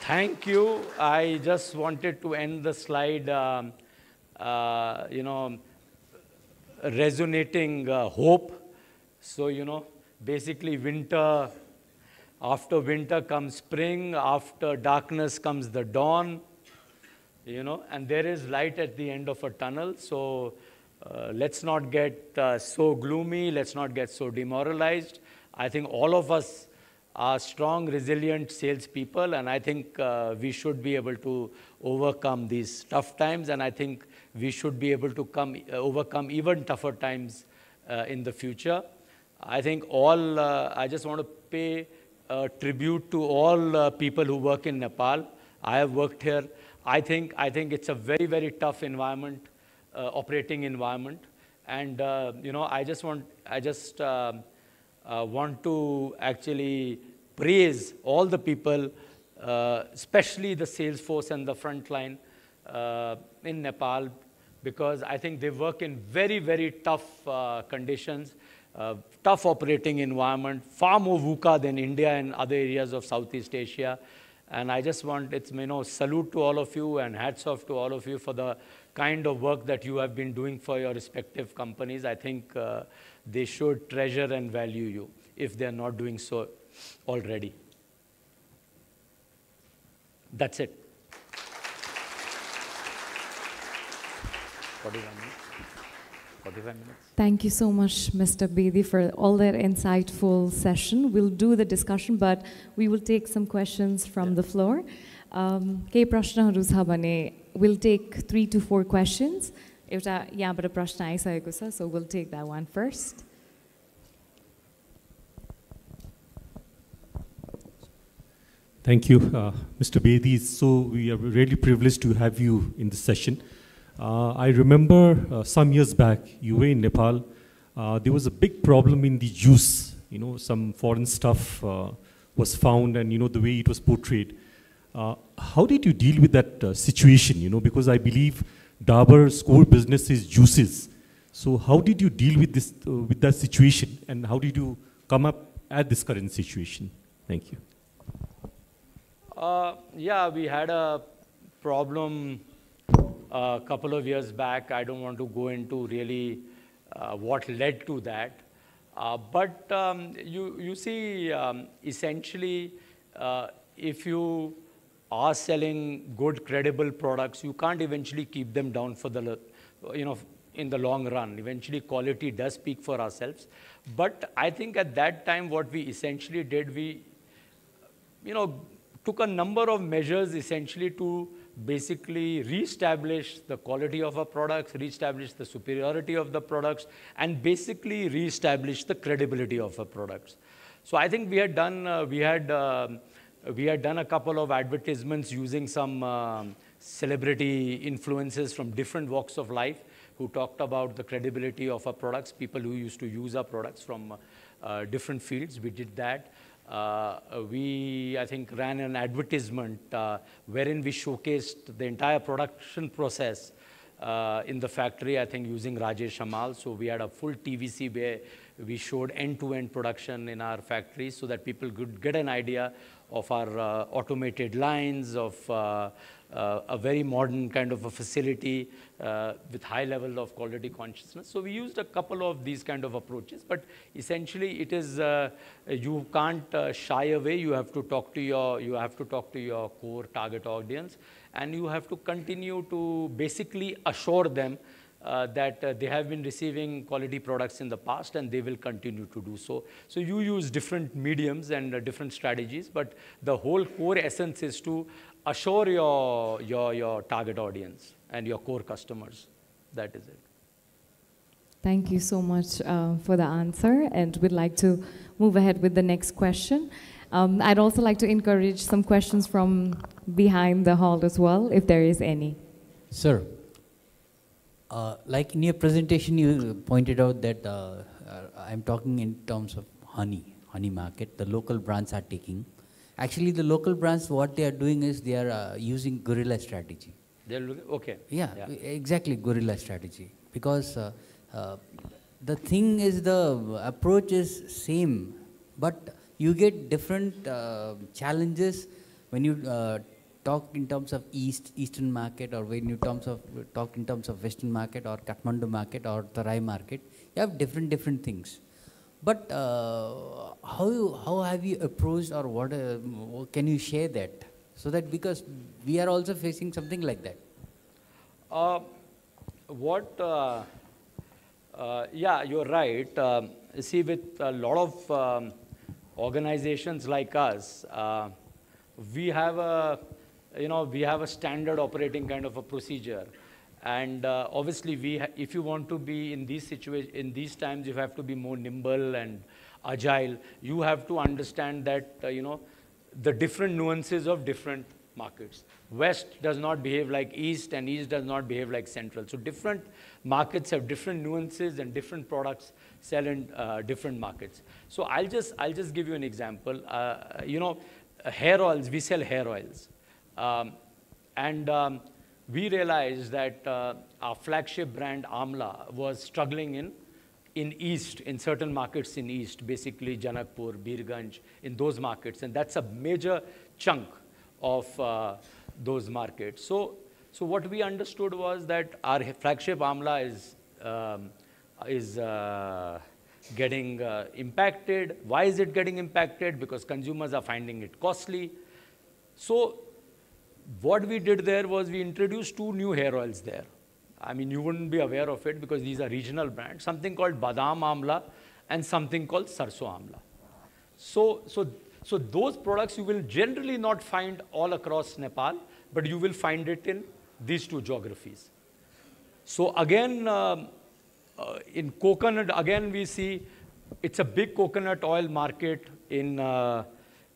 thank you. I just wanted to end the slide um, uh, you know, resonating uh, hope. So, you know, basically winter, after winter comes spring, after darkness comes the dawn, you know, and there is light at the end of a tunnel. So uh, let's not get uh, so gloomy, let's not get so demoralized. I think all of us are strong, resilient salespeople, and I think uh, we should be able to overcome these tough times. And I think we should be able to come, uh, overcome even tougher times uh, in the future. I think all, uh, I just want to pay tribute to all people who work in Nepal. I have worked here. I think, I think it's a very, very tough environment, operating environment. And, you know, I just want, I just um, want to actually praise all the people, uh, especially the sales force and the front line, uh, in Nepal because I think they work in very, very tough uh, conditions, uh, tough operating environment, far more VUCA than India and other areas of Southeast Asia. And I just want, it's, you know, salute to all of you and hats off to all of you for the kind of work that you have been doing for your respective companies. I think uh, they should treasure and value you if they're not doing so already. That's it. 41 minutes. 45 minutes. Thank you so much, Mr. Bedi, for all that insightful session. We'll do the discussion, but we will take some questions from the floor. Um, केही प्रश्नहरू छ भने we'll take three to four questions. एउटा यहाँबाट प्रश्न आइसकेको छ, so we'll take that one first. Thank you, uh, Mr. Bedi. So we are really privileged to have you in this session. Uh, I remember uh, some years back, you were in Nepal. Uh, there was a big problem in the juice. You know, some foreign stuff uh, was found, and you know the way it was portrayed. Uh, how did you deal with that uh, situation? You know, because I believe Dabur's core business is juices. So how did you deal with this with that situation, and how did you come up at this current situation? Thank you. Uh, yeah, we had a problem a couple of years back. I don't want to go into really uh, what led to that. Uh, but um, you, you see, um, essentially, uh, if you are selling good, credible products, you can't eventually keep them down for the, you know, in the long run. Eventually, quality does speak for ourselves. But I think at that time, what we essentially did, we, you know, took a number of measures essentially to basically re-establish the quality of our products, re-establish the superiority of the products, and basically re-establish the credibility of our products. So I think we had done, uh, we had, uh, we had done a couple of advertisements using some uh, celebrity influences from different walks of life who talked about the credibility of our products, people who used to use our products from uh, different fields. We did that. Uh, we, I think, ran an advertisement uh, wherein we showcased the entire production process uh, in the factory, I think, using Rajesh Hamal. So we had a full TVC where we showed end-to-end -end production in our factory so that people could get an idea of our automated lines, of a very modern kind of a facility uh, with high level of quality consciousness. So we used a couple of these kind of approaches, but essentially it is, uh, you can't uh, shy away, you have to talk to your, you have to talk to your core target audience, and you have to continue to basically assure them uh, that uh, they have been receiving quality products in the past and they will continue to do so. So you use different mediums and uh, different strategies, but the whole core essence is to assure your, your, your target audience and your core customers. That is it. Thank you so much uh, for the answer, and we'd like to move ahead with the next question. Um, I'd also like to encourage some questions from behind the hall as well, if there is any. Sir, uh, like in your presentation, you pointed out that uh, uh I'm talking in terms of honey, honey market. The local brands are taking Actually, the local brands, what they are doing is they are uh, using guerrilla strategy. They're looking, okay. Yeah, yeah, exactly, guerrilla strategy. Because uh, uh, the thing is the approach is same, but you get different uh, challenges when you uh, talk in terms of east eastern market or when you terms of talk in terms of western market or Kathmandu market or Tarai market. You have different different things. But uh, how, how have you approached or what, uh, can you share that? So that because we are also facing something like that. Uh, what, yeah, you're right. Um, see, with a lot of um, organizations like us, we have a, you know, we have a standard operating kind of a procedure. And uh, obviously, we if you want to be in these situations, in these times, you have to be more nimble and agile. You have to understand that uh, you know the different nuances of different markets. West does not behave like East, and East does not behave like Central. So different markets have different nuances, and different products sell in uh, different markets. So I'll just I'll just give you an example. Uh, you know, hair oils. We sell hair oils, um, and um, we realized that uh, our flagship brand Amla was struggling in, in East, in certain markets in East, basically Janakpur, Birganj, in those markets. And that's a major chunk of uh, those markets. So, so what we understood was that our flagship Amla is, um, is uh, getting uh, impacted. Why is it getting impacted? Because consumers are finding it costly. So what we did there was we introduced two new hair oils there. I mean, you wouldn't be aware of it because these are regional brands, something called Badam Amla and something called Sarso Amla. So, so, so those products you will generally not find all across Nepal, but you will find it in these two geographies. So again, um, uh, in coconut, again we see it's a big coconut oil market in, uh,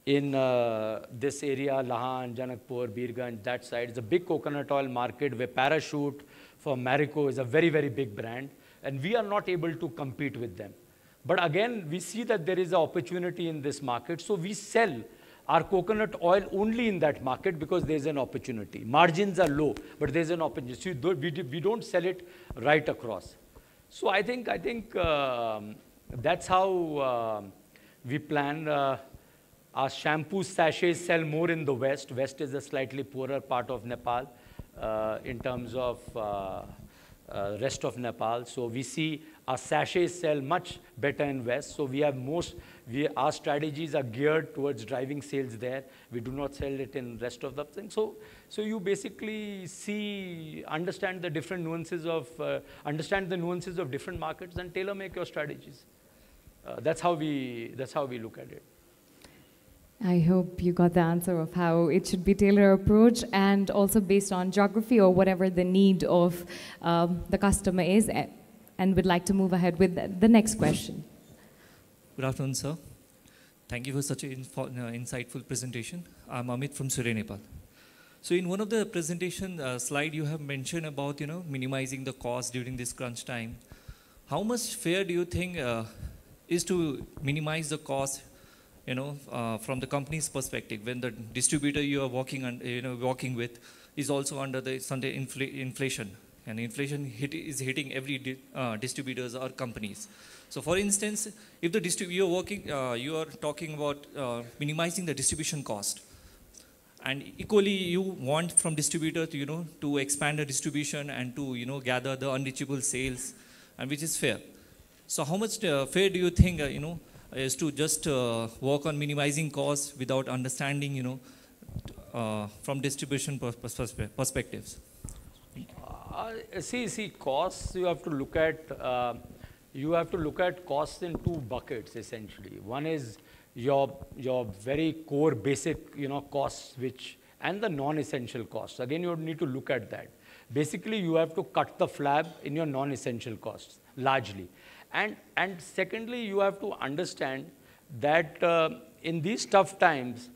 in uh, this area, Lahan, Janakpur, Birganj, that side. It's a big coconut oil market where Parachute for Marico is a very, very big brand. And we are not able to compete with them. But again, we see that there is an opportunity in this market. So we sell our coconut oil only in that market because there's an opportunity. Margins are low, but there's an opportunity. So we, don't sell it right across. So I think, I think um, that's how uh, we plan. Uh, our shampoo sachets sell more in the west. West is a slightly poorer part of Nepal uh, in terms of uh, uh, rest of Nepal. So we see our sachets sell much better in West. So we have most, we, our strategies are geared towards driving sales there. We do not sell it in rest of the thing. So, so you basically see, understand the different nuances of, uh, understand the nuances of different markets and tailor make your strategies. Uh, that's how we, that's how we look at it. I hope you got the answer of how it should be tailored approach and also based on geography or whatever the need of um, the customer is and would like to move ahead with the next question. Good afternoon, sir. Thank you for such an uh, insightful presentation. I'm Amit from Surya Nepal. So in one of the presentation uh, slide, you have mentioned about, you know, minimizing the cost during this crunch time. How much fair do you think uh, is to minimize the cost, you know, uh, from the company's perspective when the distributor you are working on, you know, working with is also under the Sunday infl inflation and inflation hit, is hitting every di uh, distributors or companies. So for instance, if the distributor you're working, uh, you are talking about uh, minimizing the distribution cost, and equally you want from distributor to you know to expand the distribution and to you know gather the unreachable sales, and which is fair. So how much uh, fair do you think uh, you know is to just uh, work on minimizing costs without understanding you know from distribution perspectives? Uh, see, see, costs you have to look at. Uh, you have to look at costs in two buckets essentially. One is your your very core basic you know costs which and the non-essential costs. Again, you need to look at that. Basically, you have to cut the flab in your non-essential costs largely, and and secondly, you have to understand that uh, in these tough times,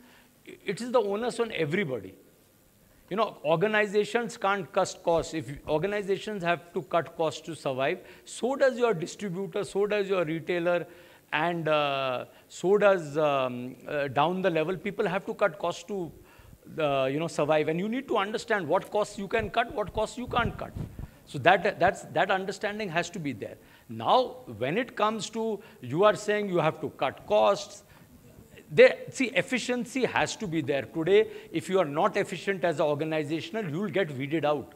it is the onus on everybody you know, organizations can't cut costs. If organizations have to cut costs to survive, so does your distributor, so does your retailer, and uh, so does um, uh, down the level. People have to cut costs to, uh, you know, survive. And you need to understand what costs you can cut, what costs you can't cut. So that, that's, that understanding has to be there. Now, when it comes to, you are saying you have to cut costs, there, see, efficiency has to be there. Today, if you are not efficient as an organizational, you will get weeded out.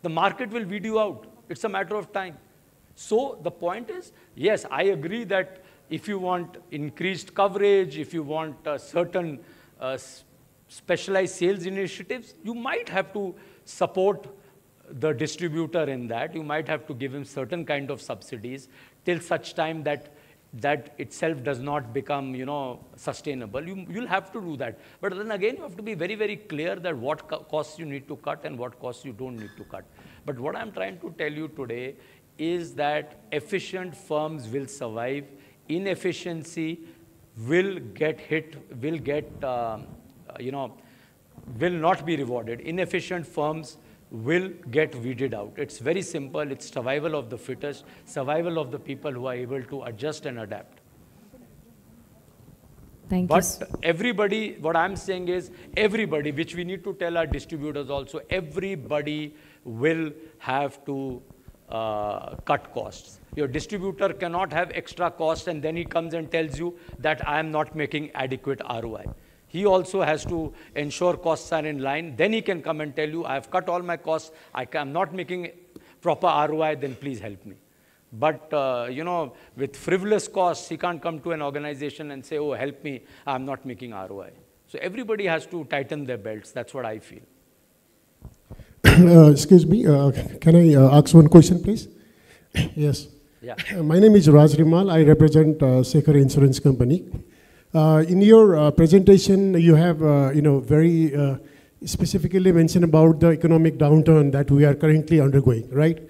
The market will weed you out. It's a matter of time. So the point is, yes, I agree that if you want increased coverage, if you want certain uh, specialized sales initiatives, you might have to support the distributor in that. You might have to give him certain kind of subsidies till such time that that itself does not become, you know, sustainable. You, you'll have to do that. But then again, you have to be very, very clear that what co costs you need to cut and what costs you don't need to cut. But what I'm trying to tell you today is that efficient firms will survive. Inefficiency will get hit, will get, um, you know, will not be rewarded. Inefficient firms will get weeded out. It's very simple. It's survival of the fittest, survival of the people who are able to adjust and adapt. Thank you. but you. everybody, what I'm saying is everybody, which we need to tell our distributors also, everybody will have to uh, cut costs. Your distributor cannot have extra costs and then he comes and tells you that I am not making adequate ROI. He also has to ensure costs are in line. Then he can come and tell you, I've cut all my costs, I am not making proper ROI, then please help me. But, uh, you know, with frivolous costs, he can't come to an organization and say, oh, help me, I'm not making ROI. So everybody has to tighten their belts. That's what I feel. Uh, excuse me, uh, can I uh, ask one question, please? yes. Yeah. Uh, my name is Raj Rimal. I represent uh, Shikhar Insurance Company. Uh, in your uh, presentation, you have, uh, you know, very uh, specifically mentioned about the economic downturn that we are currently undergoing, right?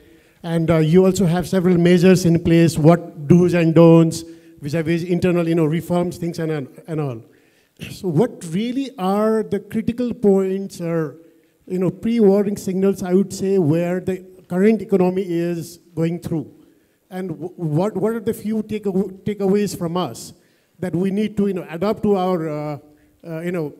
And uh, you also have several measures in place, what do's and don'ts, vis-a-vis internal, you know, reforms, things and, and all. So what really are the critical points or, you know, pre-warning signals, I would say, where the current economy is going through? And what, what are the few take takeaways from us? That we need to you know, adapt to our uh, uh, you know,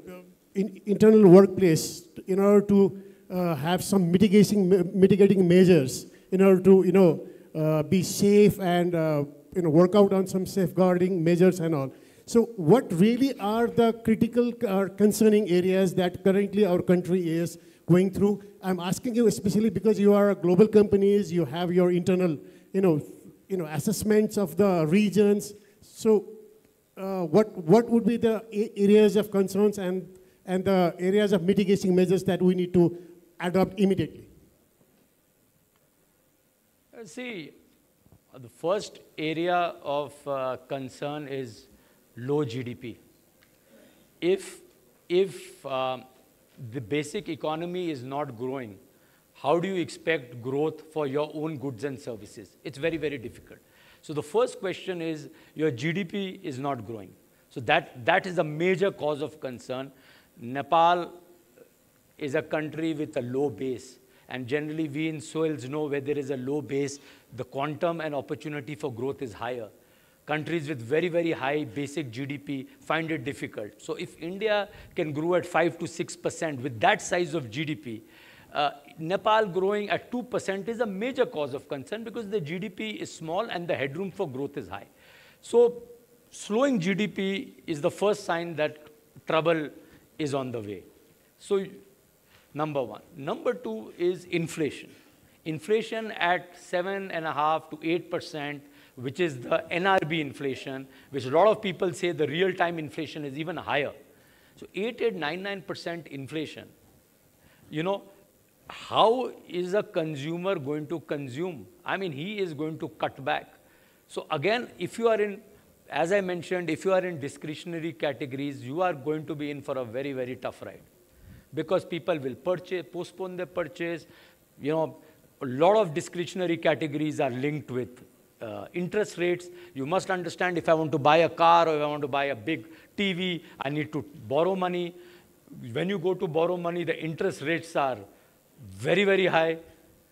in, internal workplace in order to uh, have some mitigating, mitigating measures in order to you know, be safe and you know, work out on some safeguarding measures and all. So what really are the critical or concerning areas that currently our country is going through? I'm asking you especially because you are a global companies, you have your internal you know, you know, assessments of the regions. So uh, what, what would be the areas of concerns and, and the areas of mitigation measures that we need to adopt immediately? Uh, see, the first area of uh, concern is low GDP. If, if um, the basic economy is not growing, how do you expect growth for your own goods and services? It's very, very difficult. So the first question is your GDP is not growing. So that, that is a major cause of concern. Nepal is a country with a low base. And generally, we in SOILS know where there is a low base, the quantum and opportunity for growth is higher. Countries with very, very high basic GDP find it difficult. So if India can grow at 5 to 6% with that size of GDP, uh, Nepal growing at 2% is a major cause of concern because the GDP is small and the headroom for growth is high. So slowing GDP is the first sign that trouble is on the way. So number one. Number two is inflation. Inflation at 7.5 to 8%, which is the NRB inflation, which a lot of people say the real-time inflation is even higher. So 8, 8, 9, 9% inflation. You know, how is a consumer going to consume? I mean, he is going to cut back. So again, if you are in, as I mentioned, if you are in discretionary categories, you are going to be in for a very, very tough ride. Because people will purchase, postpone their purchase. You know, a lot of discretionary categories are linked with uh, interest rates. You must understand if I want to buy a car or if I want to buy a big TV, I need to borrow money. When you go to borrow money, the interest rates are very, very high.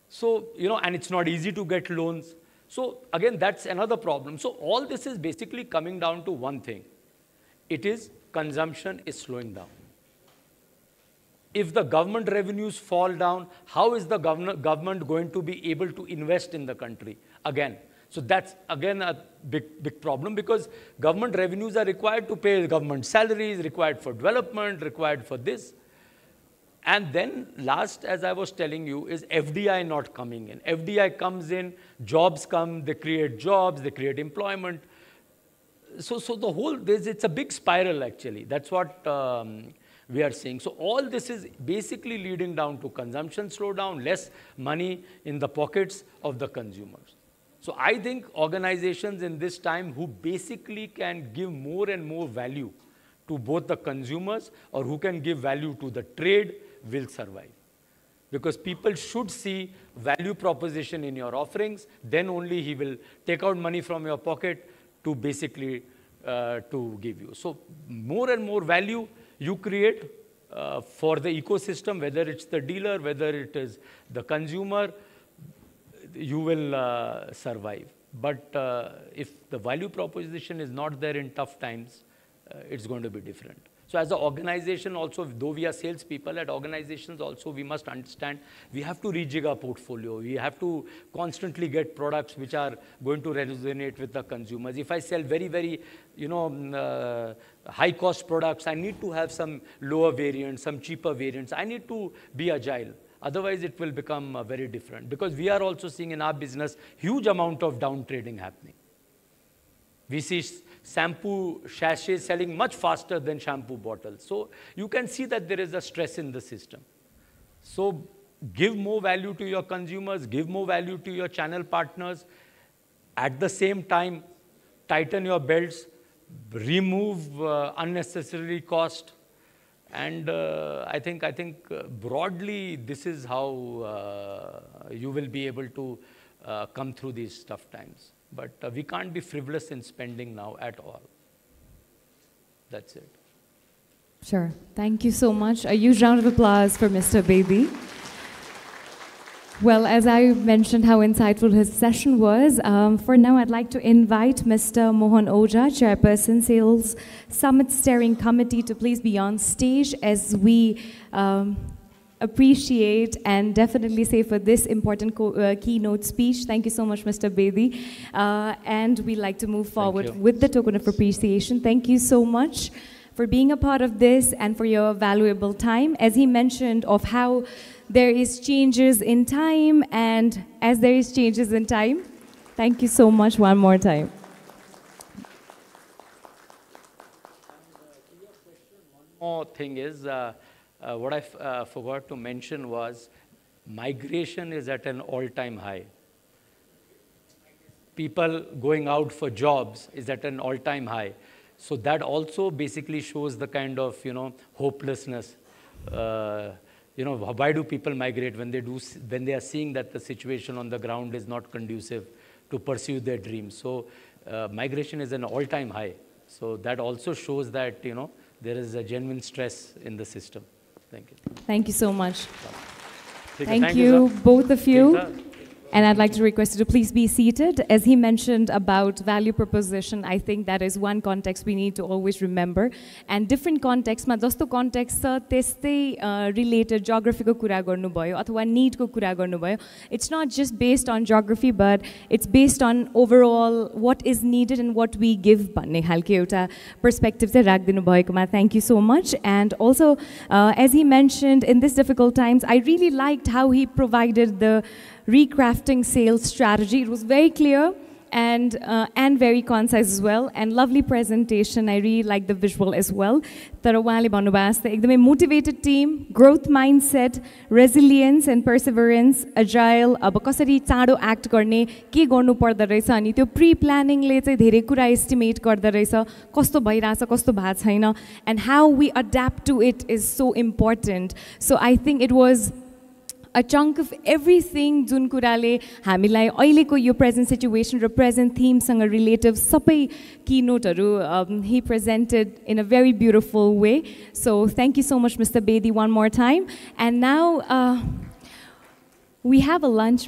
So, you know, and it's not easy to get loans. So again, that's another problem. So all this is basically coming down to one thing. It is consumption is slowing down. If the government revenues fall down, how is the government going to be able to invest in the country? Again, so that's again a big, big problem because government revenues are required to pay government salaries, required for development, required for this. And then last, as I was telling you, is FDI not coming in. FDI comes in, jobs come, they create jobs, they create employment. So, so the whole, it's a big spiral actually. That's what um, we are seeing. So all this is basically leading down to consumption slowdown, less money in the pockets of the consumers. So I think organizations in this time who basically can give more and more value to both the consumers or who can give value to the trade, will survive. Because people should see value proposition in your offerings, then only he will take out money from your pocket to basically uh, to give you. So more and more value you create uh, for the ecosystem, whether it's the dealer, whether it is the consumer, you will uh, survive. But uh, if the value proposition is not there in tough times, uh, it's going to be different. So as an organization also, though we are salespeople, at organizations also we must understand we have to rejig our portfolio. We have to constantly get products which are going to resonate with the consumers. If I sell very, very, you know, mm, uh, high cost products, I need to have some lower variants, some cheaper variants. I need to be agile. Otherwise, it will become uh, very different because we are also seeing in our business huge amount of down trading happening. We see shampoo sachets selling much faster than shampoo bottles. So you can see that there is a stress in the system. So give more value to your consumers, give more value to your channel partners. At the same time, tighten your belts, remove uh, unnecessary cost. And uh, I think, I think uh, broadly, this is how uh, you will be able to uh, come through these tough times. But uh, we can't be frivolous in spending now at all. That's it. Sure. Thank you so much. A huge round of applause for Mr. Bedi. Well, as I mentioned how insightful his session was, um, for now I'd like to invite Mr. Mohan Oja, Chairperson, Sales Summit Steering Committee, to please be on stage as we um, appreciate and definitely say for this important co- uh, keynote speech. Thank you so much, Mr. Bedi. Uh, and we'd like to move forward with the token of appreciation. Thank you so much for being a part of this and for your valuable time. As he mentioned of how there is changes in time and as there is changes in time, thank you so much one more time. more thing is, uh, uh, what I uh, forgot to mention was migration is at an all-time high. People going out for jobs is at an all-time high. So that also basically shows the kind of, you know, hopelessness. Uh, you know, why do people migrate when they do, when they are seeing that the situation on the ground is not conducive to pursue their dreams? So uh, migration is an all-time high. So that also shows that, you know, there is a genuine stress in the system. Thank you. Thank you so much. Take Thank, care. you, both of you. Thank you, sir. And I'd like to request you to please be seated. As he mentioned about value proposition, I think that is one context we need to always remember. And different contextमा जस्तो context छ त्यस्तै related जोग्राफीको कुरा गर्नुभयो अथवा निडको कुरा गर्नुभयो it's not just based on geography but it's based on overall what is needed and what we give भन्ने खालको एउटा पर्सपेक्टिभ चाहिँ राखिदिनु भएकोमा thank you so much and also as he mentioned in this difficult times I really like how he provided the recrafting sales strategy. It was very clear and uh, and very concise as well and lovely presentation. I really like the visual as well. तर उहाँले भन्नुभएको जस्तै एकदमै motivated Tim growth mind set resilience end Perseverance agile अब कसरी चाँडो act गर्ने के गर्नु पर्दो रहेछ अनि त्यो प्रि प्लानिङले चाहिँ धेरै कुरा एस्टिमेट गर्दो रहेछ कस्तो भइरहेछ कस्तो भएको छैन and how we adapt to it is so important so I think it was a chunk of everything जुन कुराले हामीलाई अहिलेको यो प्रेजेन्ट सिचुएसन र प्रेजेन्ट थिमसँग रिलेटिभ सबै की नोटहरू हि presented in a very beautiful way so thank you so much mister Bedi one more time and now we have a lunch